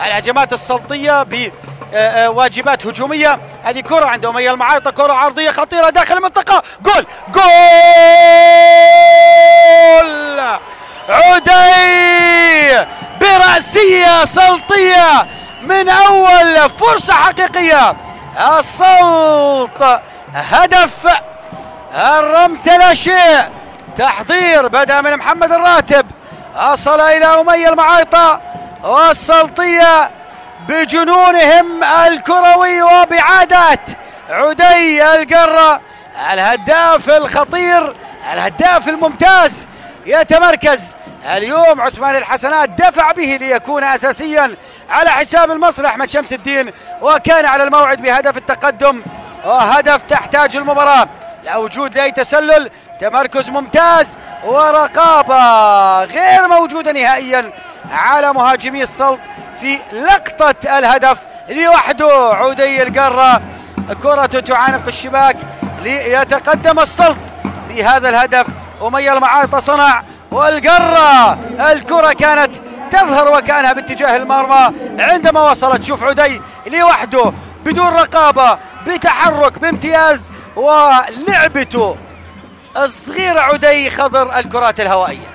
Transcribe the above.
الهجمات السلطية بواجبات هجومية. هذه كرة عند أمية المعايطة كرة عرضية خطيرة داخل المنطقة. جول جول! عدي! برأسية سلطية من أول فرصة حقيقية. السلط هدف الرمث لا شيء تحضير بدأ من محمد الراتب. أصل إلى أمية المعايطة والسلطية بجنونهم الكروي وبعادات عدي القرة الهداف الخطير الهداف الممتاز يتمركز. اليوم عثمان الحسنات دفع به ليكون اساسيا على حساب المصري أحمد شمس الدين وكان على الموعد بهدف التقدم وهدف تحتاج المباراة. لا وجود لاي تسلل تمركز ممتاز ورقابة غير موجودة نهائيا على مهاجمي السلط في لقطة الهدف لوحده. عودي القره كرة تعانق الشباك ليتقدم السلط بهذا الهدف. أمية المعاطى صنع والقرة الكرة كانت تظهر وكأنها باتجاه المرمى. عندما وصلت شوف عدي لوحده بدون رقابة بتحرك بامتياز ولعبته الصغيرة عدي خضر الكرات الهوائية.